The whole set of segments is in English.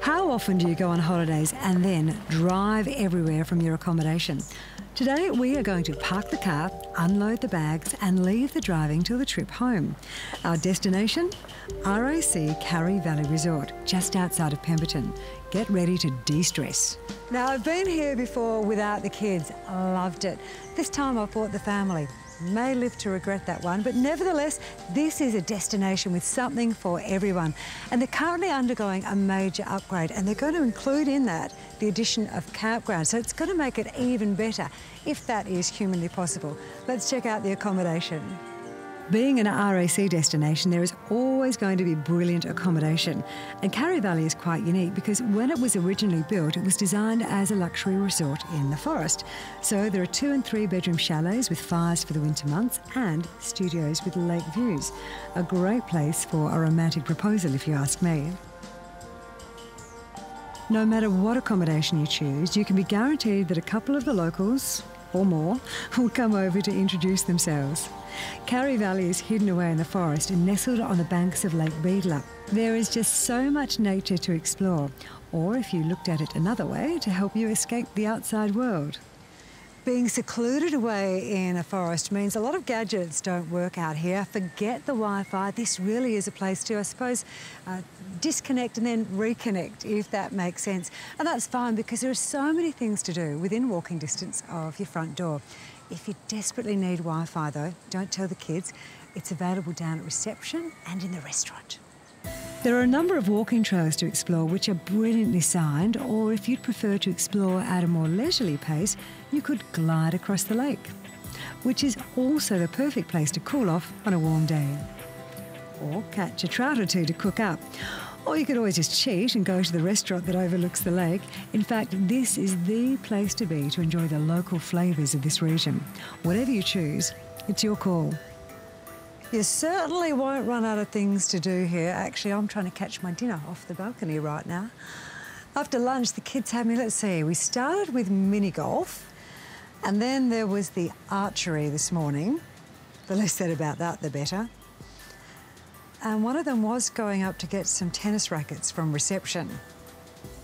How often do you go on holidays and then drive everywhere from your accommodation? Today we are going to park the car, unload the bags, and leave the driving till the trip home. Our destination? RAC Karri Valley Resort, just outside of Pemberton. Get ready to de stress. Now, I've been here before without the kids. I loved it. This time I brought the family. May live to regret that one, but nevertheless, this is a destination with something for everyone. And they're currently undergoing a major upgrade, and they're going to include in that the addition of campgrounds. So it's going to make it even better, if that is humanly possible. Let's check out the accommodation. Being an RAC destination, there is always going to be brilliant accommodation. And Karri Valley is quite unique because when it was originally built, it was designed as a luxury resort in the forest. So there are two and three bedroom chalets with fires for the winter months and studios with lake views. A great place for a romantic proposal, if you ask me. No matter what accommodation you choose, you can be guaranteed that a couple of the locals, or more, will come over to introduce themselves. Karri Valley is hidden away in the forest and nestled on the banks of Lake Beedelup. There is just so much nature to explore, or if you looked at it another way, to help you escape the outside world. Being secluded away in a forest means a lot of gadgets don't work out here. Forget the Wi-Fi. This really is a place to, I suppose, uh, disconnect and then reconnect, if that makes sense. And that's fine because there are so many things to do within walking distance of your front door. If you desperately need Wi-Fi though, don't tell the kids. It's available down at reception and in the restaurant. There are a number of walking trails to explore which are brilliantly signed, or if you'd prefer to explore at a more leisurely pace, you could glide across the lake, which is also the perfect place to cool off on a warm day. Or catch a trout or two to cook up. Or you could always just cheat and go to the restaurant that overlooks the lake. In fact, this is the place to be to enjoy the local flavours of this region. Whatever you choose, it's your call. You certainly won't run out of things to do here. Actually, I'm trying to catch my dinner off the balcony right now. After lunch, the kids had me, let's see, we started with mini golf, and then there was the archery this morning. The less said about that, the better. And one of them was going up to get some tennis rackets from reception.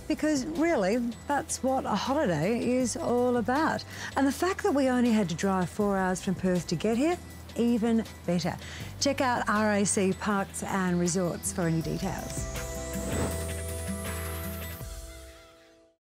Because really, that's what a holiday is all about. And the fact that we only had to drive four hours from Perth to get here, even better. Check out RAC Parks and Resorts for any details.